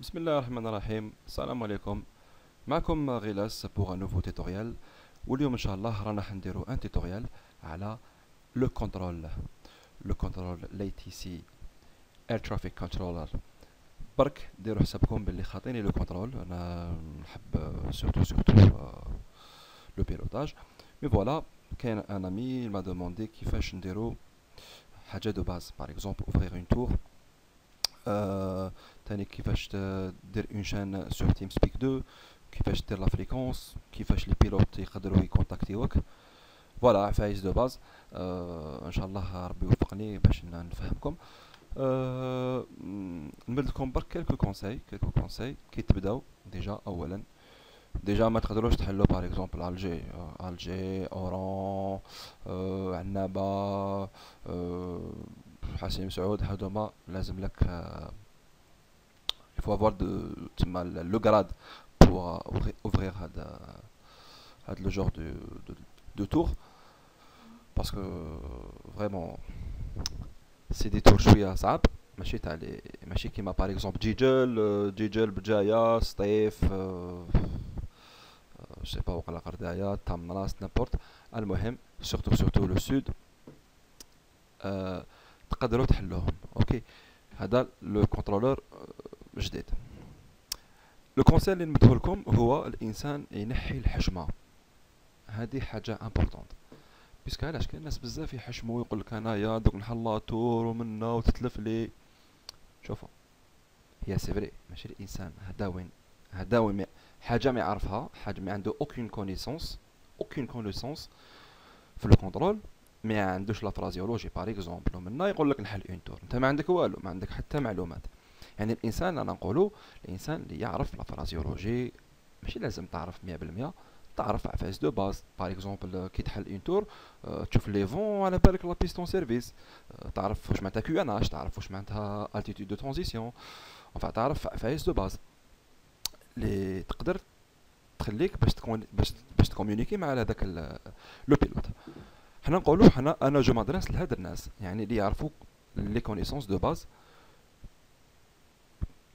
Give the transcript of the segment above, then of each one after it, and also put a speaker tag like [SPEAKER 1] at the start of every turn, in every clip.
[SPEAKER 1] بسم الله الرحمن الرحيم السلام عليكم معكم غلاس pour nouveau tutoriel واليوم ان شاء الله رانا حنديرو un tutoriel على le contrôle le contrôle l'ATC air traffic controller برك ديروا حسابكم باللي خاطيني le contrôle أنا نحب surtout surtout le pilotage mais voilà كاين un ami m'a demandé كيفاش نديرو حاجة de base par exemple ouvrir une tour تاني كيفاش دير une chaîne sur TeamSpeak 2 كيفاش دير la fréquence كيفاش les pilotes يقدروا يكونتاكتيوك voilà عفايس de base إن شاء الله ربي يوفقني باش نفهمكم. أه نمد لكم برك quelques conseils quelques conseils كي تبداو déjà اولا. déjà ما تقدروش تحلو par exemple الجي الجي اوران أه عنابه أه حسين سعود هادوما لازم لك il faut avoir de تما le grade pour ouvrir هذا هذا le genre de de, de tour. Parce que vraiment c'est des tours شوية صعب ماشي تاع لي ماشي كيما par exemple جيجل جيجل بجايه سطيف جو با وقلا غرداية تمنراست n'importe المهم surtout surtout le sud تقدروا تحلوهم OK هذا le contrôleur جديد. le conseil اللي نمديه لكم هو الإنسان ينحي الحشمه هذه حاجة importante puisque علاش؟ كاين ناس بزاف يحشموا ويقول لك انايا دوك نحل tour ومنا وتتلف لي. شوفوا هي c'est vrai. ماشي الإنسان. هذا وين؟ هذا وين؟ حاجة ما يعرفها حاجة ما عنده aucune connaissance aucune connaissance في le contrôle ما عندوش la phraséologie par exemple ومنا يقول لك نحل une tour أنت ما عندك والو ما عندك حتى معلومات. يعني الإنسان أنا نقولوا الإنسان اللي يعرف la phraséologie ماشي لازم تعرف 100% تعرف عفايس de base par exemple كي تحل une tour تشوف les vents على بالك la piste en service. تعرف واش معناتها QNH تعرف واش معناتها altitude de transition enfin تعرف عفايس de base اللي تقدر تخليك باش تكون باش باش تكومونيكي مع هذاك le pilote حنا نقولوا حنا أنا je m'adresse لهاد الناس يعني اللي يعرفوا les connaissances de base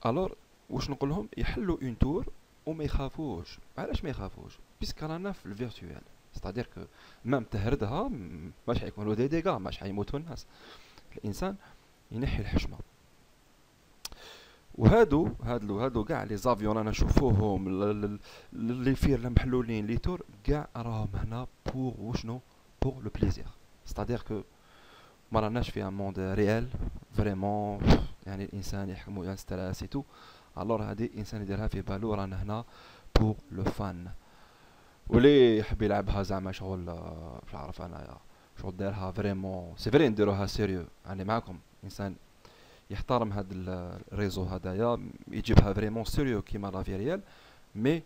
[SPEAKER 1] alors واش نقول لهم يحلوا une tour وما يخافوش. علاش ما يخافوش؟ puisque رانا في ال virtuel ستادير كو مام تهردها ماش حيكونوا دي ديغا ماش حيموتوا الناس. الإنسان ينحي الحشمة. وهادو هادو هادو كاع لي زافيون رانا نشوفوهم لي فير محلولين لي تور كاع راهم هنا بور وشنو؟ pour le plaisir. C'est-à-dire que ما رأناش في ان موند ريال فريمون يعني الإنسان يحكمو ينستراس تو الور هادي الإنسان يديرها في بالو رانا هنا pour le fun ولي يحب يلعبها زعما شغل مش عارف انايا شغل دايرها vraiment c'est vrai نديروها sérieux يعني معاكم إنسان يحترم هاد ال réseau هدايا يجيبها vraiment sérieux كيما la vie réelle mais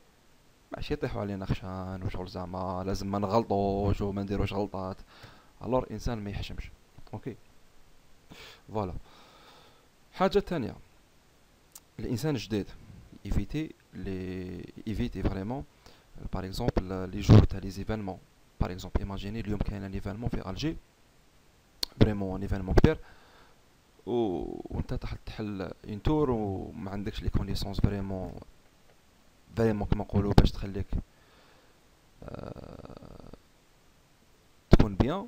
[SPEAKER 1] ماشي يطيحوا علينا خشان وشغل زعما لازم ما نغلطوش وما نديروش غلطات. alors الإنسان ما يحشمش. OK voilà حاجة تانية الانسان جديد évitez les évitez vraiment par exemple les jours تاع les événements par exemple imaginez اليوم كاين un événement في الجي vraiment un événement كبير وانت تحل une tour وما عندكش les connaissances vraiment vraiment كما نقولوا باش تخليك أه تكون bien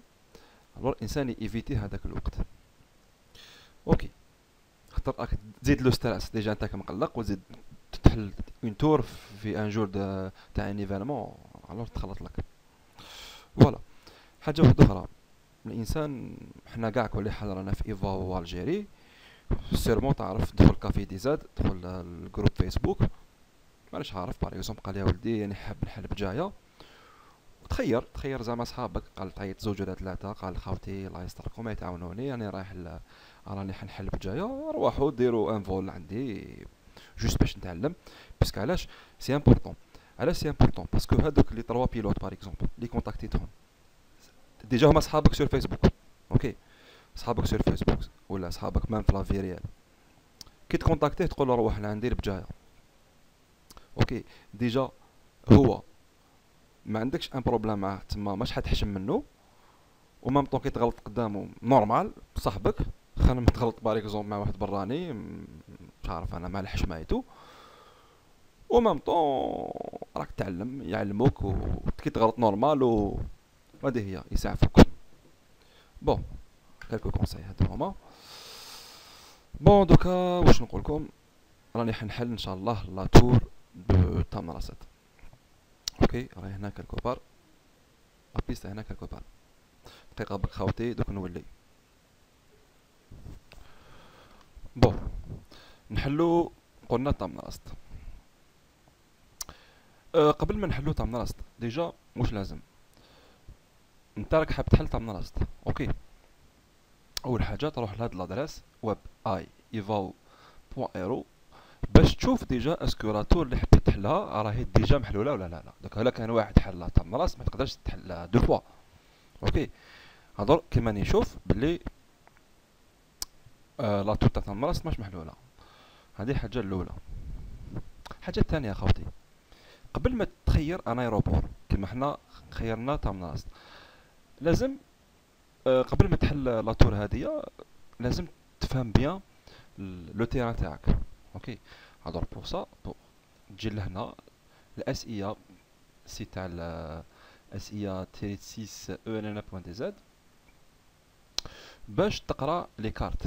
[SPEAKER 1] alors الانسان يفيتي هذاك الوقت OK خاطر راك تزيد le stress déjà انت مقلق وزيد تحل une tour في un jour تاع un événement alors تخلط لك voilà حاجة واحدة أخرى الانسان حنا كاع كل حال رانا في IVAO Algérie sûrement تعرف تدخل كافي دي زاد تدخل ال groupe Facebook مانيش عارف par exemple قال يا ولدي يعني حاب نحل بجايه وتخير تخير زعما صحابك قال تعيط زوج ولا ثلاثة قال خاوتي الله يستركم يتعاونوني يعني رايح راني حنحل بجاية روحوا ديروا un vol عندي juste باش نتعلم. parce que علاش؟ c'est important علاش c'est important parce que هادوك les trois pilotes par exemple لي كونتاكتيتهم déjà هما صحابك sur Facebook OK صحابك sur Facebook ولا صحابك même في la vie réelle كي تكونتاكتيه تقول له روح لعندي البجايه OK déjà هو ما عندكش un problème معاه تما ماش حتحشم منه و même temps كي تغلط قدامه normal صاحبك خانا تغلط par exemple مع واحد براني مش تعرف أنا مع الحشمة et tout. و même temps راك تعلم يعلموك و كي تغلط normal و هذه هي يسعفوك bon quelques conseils هادو هما. bon دوكا واش نقولكم؟ راني حنحل إن شاء الله la tour de تامراسات OK راهي هنا quelque part la piste هنا quelque part دقيقة بك خاوتي دوك نولي. bon نحلو قلنا تامراست أه قبل ما نحلو تامراست déjà واش لازم؟ انت راك حاب تحل تامراست OK أول حاجة تروح لهاد l'adresse web IVAO point aero باش تشوف déjà est-ce que la tour اللي تحلها راهي déjà محلولة ولا لا؟ لا. دوك الا كان واحد حلها تامراست ما تقدرش تحلها deux fois. OK هضر كيما نشوف بلي آه la tour تامراست ماش محلولة. هذه الحاجة الأولى. الحاجة الثانية خوتي قبل ما تخير un aéroport كيما حنا خيرنا تاع لازم آه قبل ما تحل la tour هذه لازم تفهم بيان لو تيران تاعك. أوكي alors بور سا بور تجي لهنا الأسئلة سي تاع الاسئله تيريت 6 أو ان ان بوان دي زد باش تقرأ لي كارت.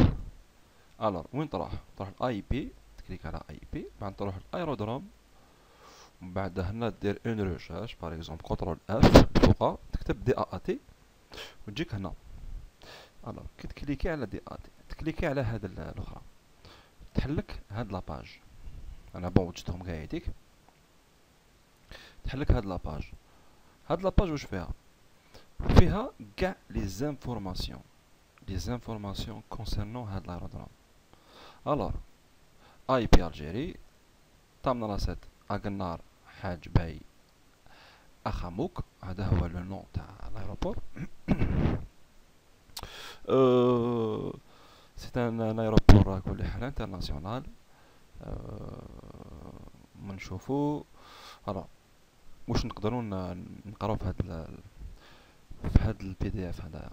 [SPEAKER 1] ألور وين تروح؟ تروح الاي بي تكليك على آي بي بعد تروح الايرودروم من بعد هنا دير أون ريشيرش باغ اكزومبل كونترول اف فوقها تكتب دي ا تي وتجيك هنا. alors كي تكليكي على DAAT تكليكي على هاد الأخرى. تحلك هاد la page أنا bon وجدتهم كاع يديك تحلك هاد la page. هاد la page واش فيها؟ فيها كاع les informations. les informations concernant هاد l'aérodrome alors AIP Algérie طامنا راسات أغنار حاج باي أخاموك. هذا هو le nom تاع l'aéroport أه c'est un aéroport كل حال international. منشوفو voilà واش نقدروا نقراو في هاد في هاد ال PDF هذايا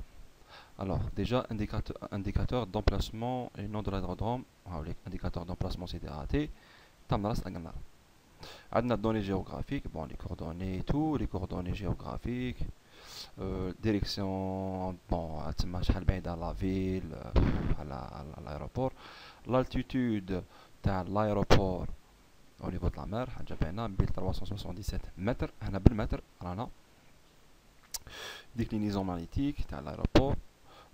[SPEAKER 1] alors déjà indicateur indicateur d'emplacement et nom de l'aérodrome. هاوليك indicateur d'emplacement c'est DAAT تم راس اقنار عندنا données géographiques bon les coordonnées tout les coordonnées géographiques direction bon تما شحال بعيدة la ville على على ال aéroport l'altitude تاع ال aéroport au niveau la mer حاجة باينة 1377 متر. هنا بالمتر رانا déclinaison magnétique تاع ال aéroport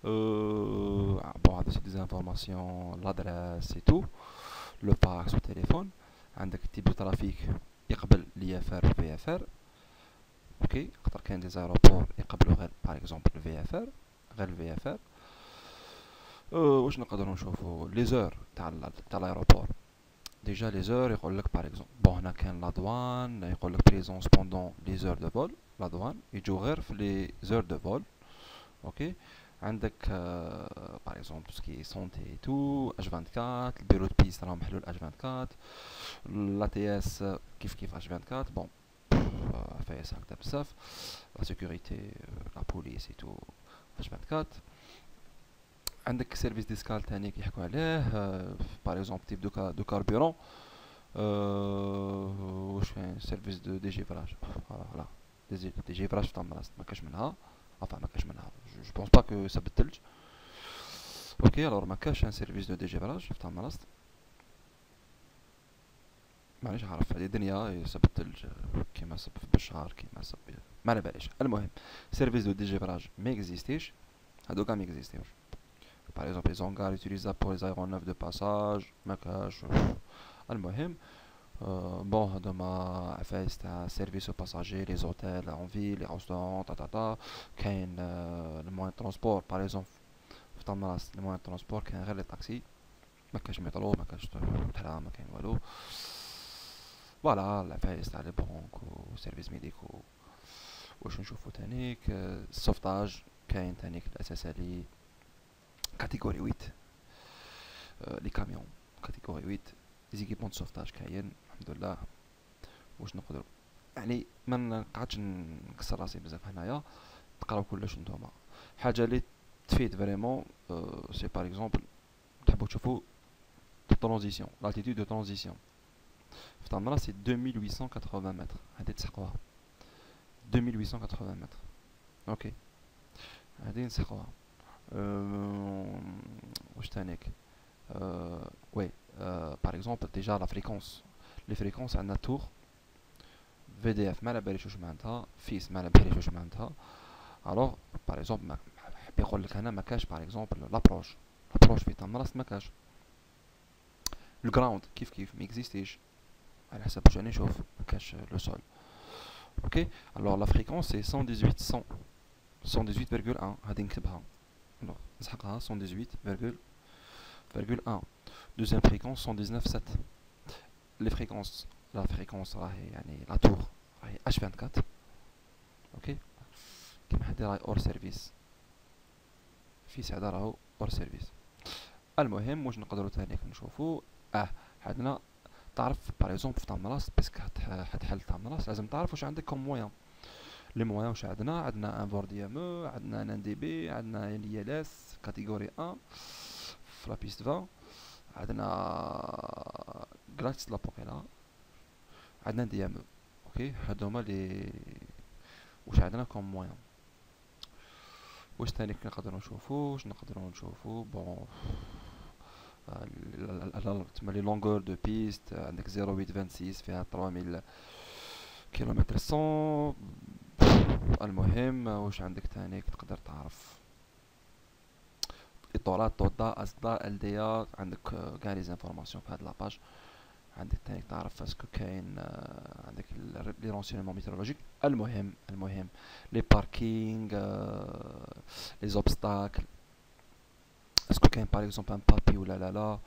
[SPEAKER 1] bon هذا c'est des informations l'adresse et tout le fax و تيليفون عندك type de trafic يقبل ل IFR VFR. OK خاطر كاين des aéroports يقبلوا غير par exemple ال VFR. غير ال VFR. واش نقدروا نشوفوا؟ les heures تاع تاع ال aéroport. déjà les heures يقول لك par exemple bon هنا كاين la douane يقول لك présence pendant les heures de vol la douane يجو غير في les heures de vol OK عندك باغ اكزومبل سكي سونتي تو اش 24 البيرو دو بيس راه محلول اش 24 لا تي اس كيف كيف اش 24 بون فايس هكذا بزاف لا سيكوريتي لا بوليس اي تو اش 24 عندك سيرفيس ديسكال تاني كيحكوا عليه باغ اكزومبل تيب دو دو كاربيرون واش كاين سيرفيس دو دي جيفراج فوالا دي دي جيفراج في طمراس ما كاش منها enfin ما كاش منها je pense pas que ça بالثلج OK alors ما كاش un service de dégivrage في طمراس مانيش عارف هذه دنيا يصب الثلج كيما صب في بشار كيما صب ما على باليش. المهم service de dégivrage ما اكزيستيش هادو كاع ما اكزيستيوش par exemple les hangars utilisables pour les aéronefs de passage ما كاش المهم bon هذوما عفايس تاع services passagers les hôtels en ville les restaurants تا تا تا كاين ال moyens transport par exemple في طمراس ال moyens transport كاين غير les taxis ما كاش مترو ما كاش ترام ما كاين والو voilà العفايس تاع les banques و services médicaux واش نشوفو تانيك ال sauvetage كاين تانيك ال SSLI catégorie 8 les camions catégorie 8 les équipements de sauvetage كاين الحمد لله واش نقدر يعني ما نقعدش نكسر راسي بزاف هنايا تقراو كلش نتوما حاجة اللي تفيد vraiment c'est par exemple تحبوا تشوفوا transition l'altitude de transition في طنجرة سي 2880 متر هادي تسحقوها 2880 متر OK هادي نسحقوها أه... واش تانيك أه... oui أه... par exemple déjà la fréquence les fréquences عندنا tour VDF ما على باليش واش معناتها FIS ما على باليش واش معناتها alors par exemple حاب يقول لك هنا ما كاش par exemple l'approche l'approche في تمراس ما كاش ال ground كيف كيف ما existe ش على حسب واش راني نشوف ما كاش le sol OK alors la fréquence c'est 118 100 118,1 هادي نكتبها alors نسحقها 118,1 deuxième fréquence 119,7 les fréquences la fréquence راهي يعني la tour راهي H24 OK كيما حد راهي hors service في سعادة راهو hors service المهم واش نقدروا تاني نشوفوا آه عندنا تعرف par exemple في تامراس parce que حتحل تامراس لازم تعرف واش عندك comme moyens les moyens واش عندنا عندنا un VOR DME عندنا NDB عندنا l'ILS catégorie 1 في la piste 20 عندنا غراتيس لابوكيلا عندنا DME OK هادو هما لي واش عندنا comme moyens واش تاني نقدروا نشوفو واش نقدروا نشوفو bon تما لي لونغور دو بيست عندك 0826 فيها 3000 كيلومتر سون المهم واش عندك تاني تقدر تعرف؟ اطارات تودا اصدار الديات عندك كاع لي زانفورماسيون في هاد لاباج عندك تاني تعرف اسكو كاين عندك لي رونسيونمون ميترولوجيك المهم المهم لي باركينغ لي زوبستاكل est-ce que كاين par exemple un PAPI ولا لا لا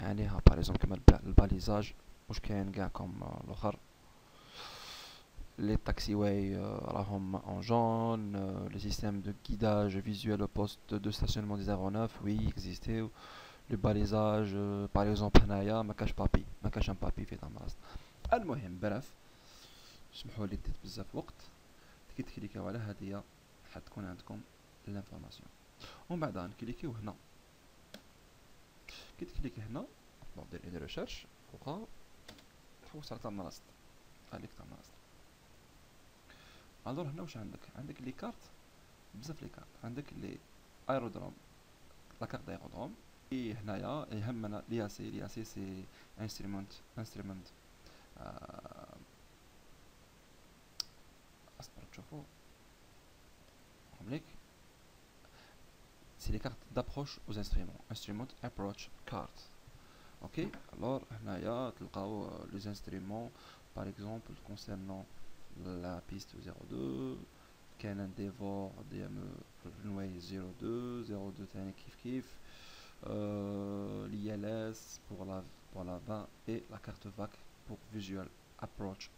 [SPEAKER 1] يعني ها par exemple كيما ال balisage واش كاين كاع comme الآخر les taxiways راهم en jaune les systèmes de guidage visuel poste de stationnement des aéronefs ويكزيستيو le balisage par exemple هنايا ما كاش PAPI ما كاش un PAPI في تمراست المهم bref سمحوا لي ديت بزاف وقت كي تكليكاو على هادية حتكون عندكم l'information ومن بعد نكليكيو هنا كي تكليكي هنا bon دير les recherches فوقها تحوس على تمراست هذيك تمراست alors هنا واش عندك؟ عندك les cartes بزاف les cartes. عندك l'aérodrome la carte aérodrome إي هنايا يهمنا l'IAC l'IAC c'est instrument instrument اصبر تشوفو ليك. c'est les cartes d'approche aux instruments. Instrument approach card. Ok. Alors هنايا تلقاو les instruments par exemple concernant la piste 02 كاين un DVOR DME runway 02 02 تاني كيف كيف euh, l'ILS pour la, pour la 20 et la carte VAC pour Visual Approach.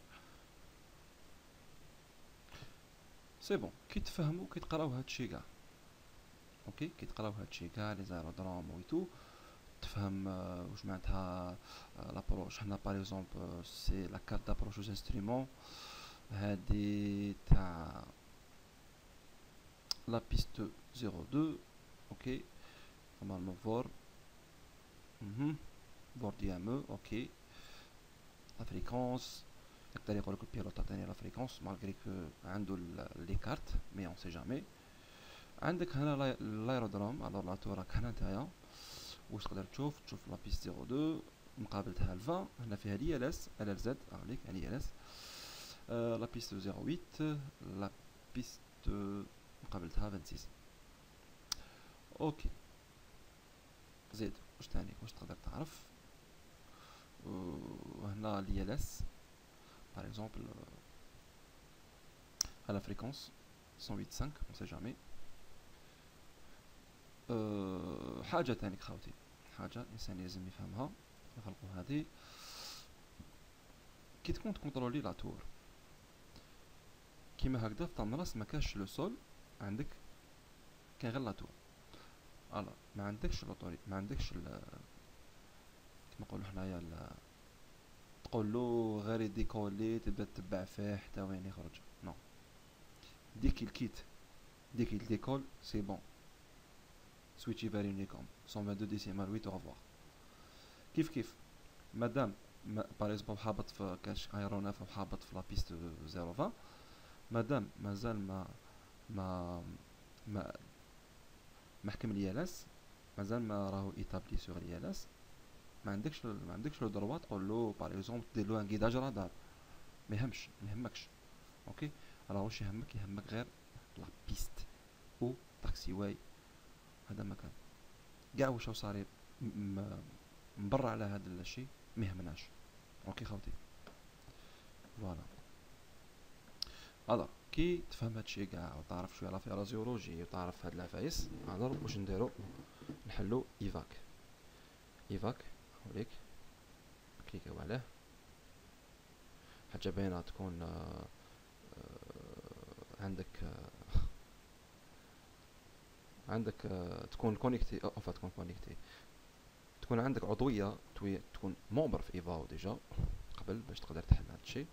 [SPEAKER 1] c'est bon كي تفهموا كي تقراو هادشي كاع OK كي تقراو هادشي كاع les aérodromes ويتو تفهم واش معناتها l'approche حنا par exemple c'est la carte d'approche aux instruments هادي تاع la piste 02 OK vor mhm. vor دي ام أو أوكي لا فريكونس يقدر يقول لك البيلوت عطاني لا فريكونس مالغري كو عنده لي كارت مي اون سي جامي عندك هنا لايرودروم الوغ لا تور راك هنا نتايا واش تقدر تشوف تشوف لا بيست 02 مقابلتها الفا هنا فيها لي ال اس ال ال زد عليك يعني ال اس لا بيست 08 لا بيست مقابلتها 26 OK زيد واش تاني واش تقدر تعرف وهنا l'ILS par exemple على fréquence 108.5 on sait jamais حاجة تاني خاوتي حاجة الإنسان لازم يفهمها نخلقو هادي كي تكون تكونترولي la tour كيما هكذا في طنراس ما كاش لو سول عندك كاين غير لا لاطور ألو ما عندكش لوطوري ما عندكش ال كيما نقولو حنايا تقولو غير يديكولي تبدا تتبع فيه حتى وين يخرج. نو ديك الكيت ديك الديكول سي بون سويتشي فاري يونيكوم 122 ديسيمال 8 أو ريفوار كيف كيف؟ مدام باريس اكزومبل حابط في كاش ايروناف أو حابط في لابيست 020 ما دام مازال ما ما ما محكم حكم اليالاس مازال ما راهو ايتابلي سوغ اليالاس ما عندكش ما عندكش لو دروا تقول له باغ اكزومبل دير له ان كيداج رادار ما يهمش ما يهمكش. أوكي راه واش يهمك يهمك غير لا بيست أو تاكسي واي هذا مكان كاع واش صاري مبر على هذا الشيء ما يهمناش. OK خوتي voilà alors كي تفهم هادشي كاع وتعرف شوية على phraséologie وتعرف هاد العفايس alors واش نديرو نحلو IVAC. IVAC هوليك كليكيو عليه حاجة باينة تكون آه عندك آه عندك آه تكون connecté أو تكون connecté تكون عندك عضوية تكون membre في IVAO déjà قبل باش تقدر تحل هذا الشيء.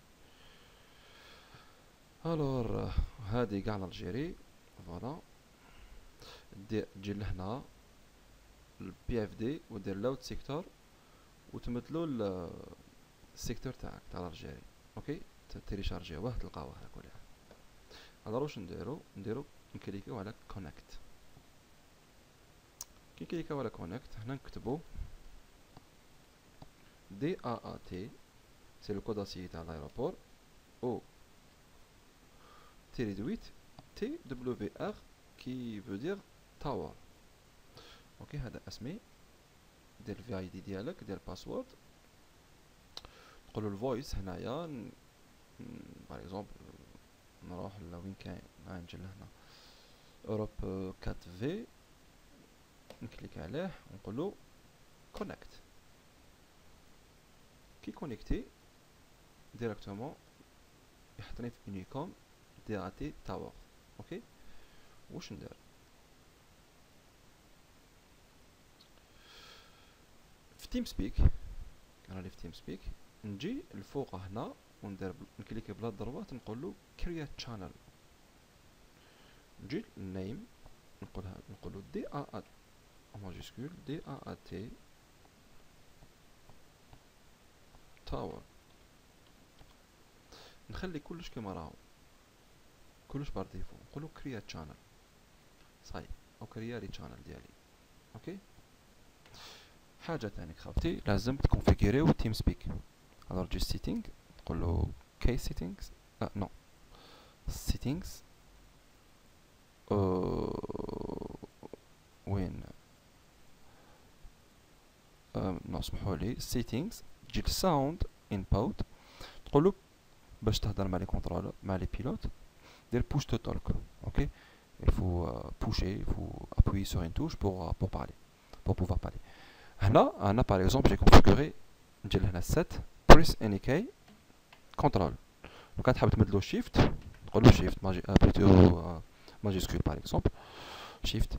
[SPEAKER 1] alors هادي كاع الجيري voilà. تجي لهنا ال PFD ودير load secteur وتمثلو ال secteur تاعك تاع الجيري أوكي؟ téléchargيوه تلقاوه كل حال alors واش نديرو؟ نديرو نcliquيو على connect كي cliquيو على connect هنا نكتبو DAAT, c'est le code ACI à l'aéroport, euh tiré 8 TWR qui veut dire tower. Ok, هذا اسمي ديال ال VID ديالك ديال ال password تقولوا ال voice هنايا par exemple نروح لوين كاين نجي لهنا Europe 4 في نclique عليه ونقولوا connect كي connecté directement يحطني في unicom دي تي tower أوكي واش ندير في TeamSpeak راني في TeamSpeak نجي الفوق هنا وندير نcliqui بلا ضربات نقول له create channel نجي ال name نقولها نقول D A A majuscule D A A T tower نخلي كلش كما راهو كلش par défaut نقولو create channel صاي أو créé لي channel ديالي. أوكي؟ حاجة تانيك خاوتي لازم تconfigurيو TeamSpeak alors جي setting تقولو key settings لا non settings وين؟ non سمحولي settings تجي ال sound input تقولو باش تهضر مع les contrôles مع les pilotes دير بوش تو تولك اوكي il faut euh, pousser il faut appuyer sur une touche pour euh, pour parler pour pouvoir parler هنا انا par exemple j'ai configuré نجي لهنا set press any key control لو كان تحب تمدلو shift تقولو shift ماجي بلوتو ماجيسكول par exemple shift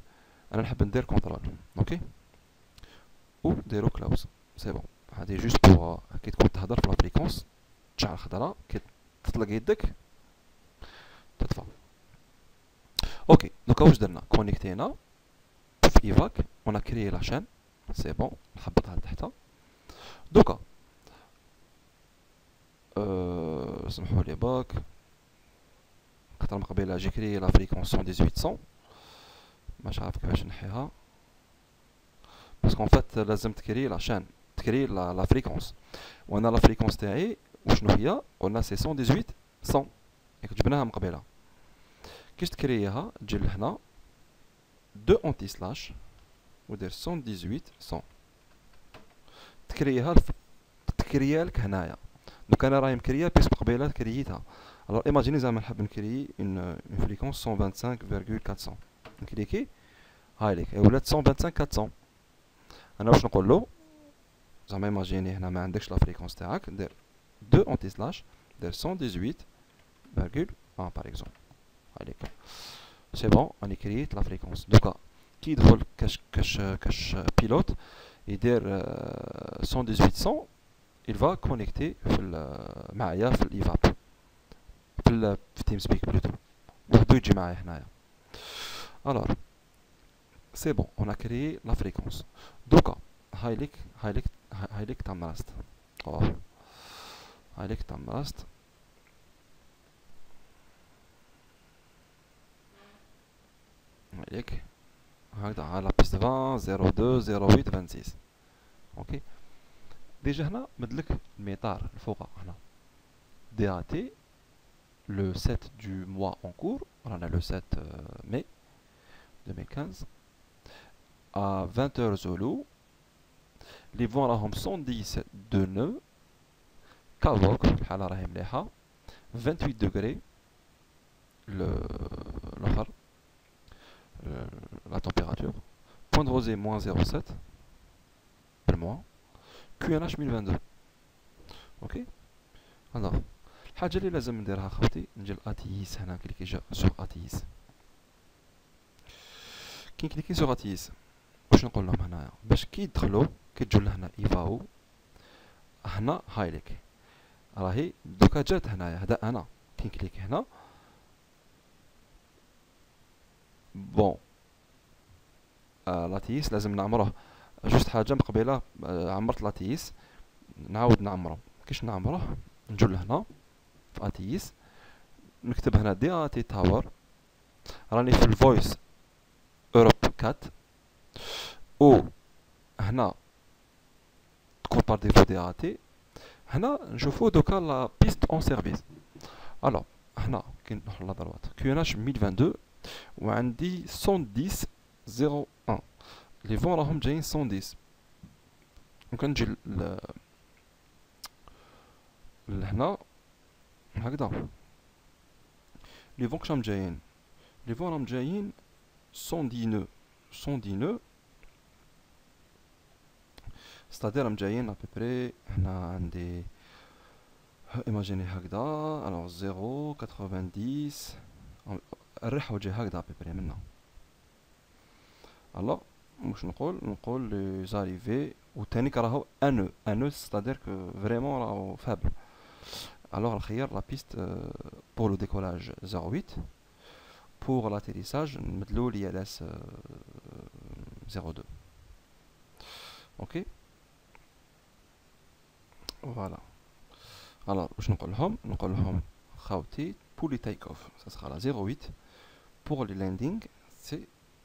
[SPEAKER 1] انا نحب ندير control اوكي و ديرو close سي بون هادي جوست بوغ كي تكون تهضر في لابريكونس تشعل خضرا كي تطلق يدك تطفى أوكي دوكا واش درنا connectينا في IVAC on créé la chaîne c'est bon نحبطها لتحت دوكا أه سمحوا لي باك خاطر من قبيله j'ai créé la fréquence 11800 مش عارف كيفاش نحيها parce que en fait لازم تcréer la chaîne تcréer la fréquence وأنا la fréquence تاعي وشنو هي قلنا c'est 118 100 ياك جبناها من قبيله كيش تcréerها تجي لهنا deux anti slash ودير 118 100 تكريها تكريها لك هنايا donc أنا راهي مcréée بيس قبيله créeيتها alors imaginez زعما نحب نcréer une fréquence 125.400 نcliqui هاي ليك ولات 125 400 أنا واش نقول له زعما imaginez هنا ما عندكش la fréquence تاعك دير deux anti slash دير 118 virgule 1 par exemple عليك c'est bon راني créeيت la fréquence دوكا كي يدخل كاش كاش كاش pilote يدير 118 100 il va connecter في معايا في ال IVAP في في TeamSpeak plutôt وحدو يجي معايا هنايا الوغ سي بون اون ا كريي لا فريكونس دوكا هايليك هايليك هايليك تاع مراست اوه هايليك تاع مراست هايليك هكذا على بيست 20 02 08 26 أوكي ديجا هنا مدلك الميطار الفوق هنا دي ا تي le 7 du mois en cours, on a le 7 mai 2015, à 20h Zulu, les vents راهم 110 de nœuds, كالوك الحالة راهي مليحة 28 degrés الآخر la température. Point de rosée moins 0,7 بالموا QNH 1022 أوكي alors الحاجة اللي لازم نديرها خوتي نجي l'ATIS هنا cliqui جا sur ATIS كي نcliqui sur ATIS واش نقول لهم هنايا؟ باش كي يدخلوا كي تجو لهنا IVAO هنا هايليك راهي دوكا جات هنايا هذا أنا. كي نclique هنا bon آه l'ATIS لازم نعمره. juste حاجة من قبيلة آه عمرت l'ATIS. نعاود نعمره. كيش نعمره؟ نجو لهنا. في ATIS. نكتب هنا D A T tower. راني في ال voice Europe quatre و هنا comme par défaut D A T هنا نشوفو دوكا la piste en service alors هنا كي نروح la droite QNH 1022 وعندي 110 01 les vents راهم جايين 110 وكنجي لهنا هكذا les vents كشام جايين les vents راهم جايين 110 non 110 non c'est-à-dire راهم جايين à هنا عندي ايماجيني هكذا alors 0 90 Réhoujé hag d'à peu près maintenant. Alors, nous allons les arriver ou tenir un nœud, c'est-à-dire vraiment faible. Alors, la piste euh, pour le décollage 08, pour l'atterrissage, nous allons l'ILS 02. Ok, voilà. Alors, nous allons faire le arriver pour le take-off, ce sera la 08. Pour les landing c'est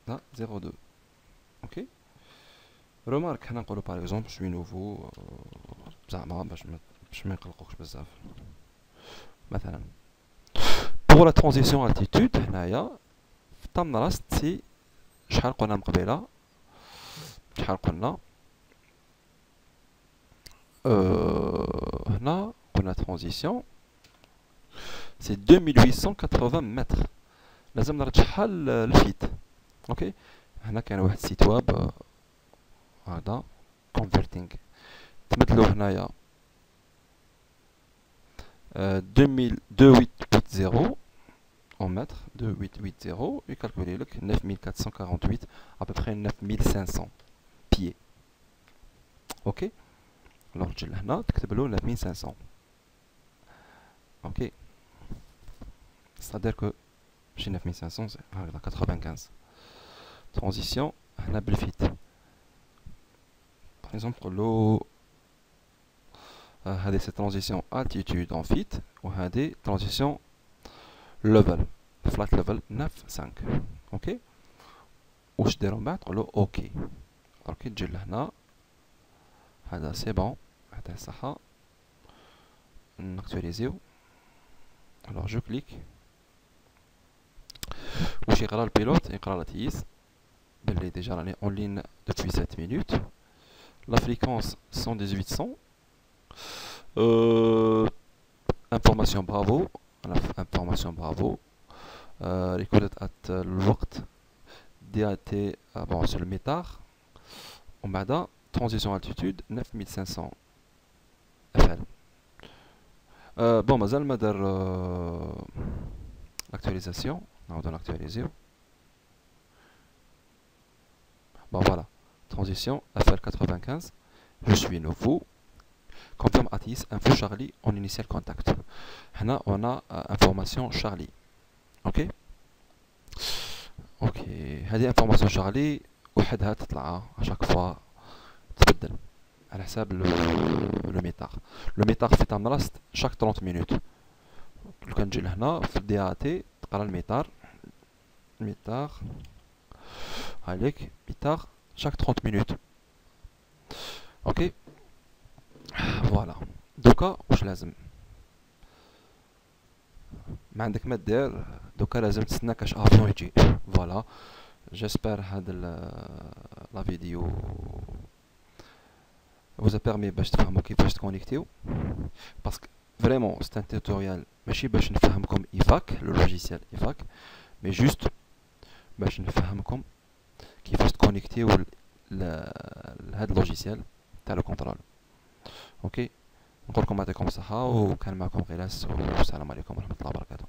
[SPEAKER 1] la 02 ok? Remarque هنا نقولو par exemple je suis nouveau زعما باش باش ما يقلقوكش بزاف مثلا بوغ لا ترانزيسيون التيتود هنايا في الطم راست سي شحال قلنا من قبيله شحال قلنا أه هنا قلنا ترانزيسيون سي 2880 متر لازم نرى شحال الفيت أوكي؟ هنا كان واحد السيت واب هذا كونفرتينغ تمدلو هنايا. 2880 en mètres, 2880, et calculer le 9448, à peu près 9500 pieds. Ok? Alors, je l'ai 9500. Ok? C'est-à-dire que chez 9500, c'est 95. Transition, on a Par exemple, l'eau هذه c'est transition altitude en feet وهذه transition level flight level 9 5 OK واش ديرو من بعد تقولو OK OK تجي لهنا هذا c'est bon هذا صحة ن actualis يو alors je clique واش يقرا ال pilote يقرا l'ATIS بلي déjà راني en ligne depuis 7 minutes la fréquence 11800 Euh, information bravo. Information bravo. recorded at الوقت دي تي بون سو ال METAR ومن بعد transition altitude 9500 FL bon مازال ما دار لاكtualisation نعاودو ناكtualiزيو bon voilà transition FL95 je suis nouveau confirme ATIS info Charlie en initial contact هنا on a information Charlie ok ok هذه information Charlie وحدها تطلع à chaque fois تبدل على حساب لو ميتار لو ميتار في تامراست شاك 30 مينوت لو كنجي لهنا في الدي ا تي تقرا الميتار ال METAR هايليك METAR chaque 30 minutes OK voilà دوكا واش لازم ما عندك ما دير دوكا لازم تستنى كاش avion يجي voilà j'espère هاد la vidéo vous a permis باش تفهموا كيفاش ت connect يو parce que vraiment c'est un tutoriel ماشي باش نفهمكم IVAC le logiciel IVAC mais juste باش نفهمكم كيفاش ت connect يو لهاد ال logiciel تاع le contrôle. OK نقول لكم يعطيكم الصحة وكان معكم غلاس والسلام عليكم ورحمة الله وبركاته.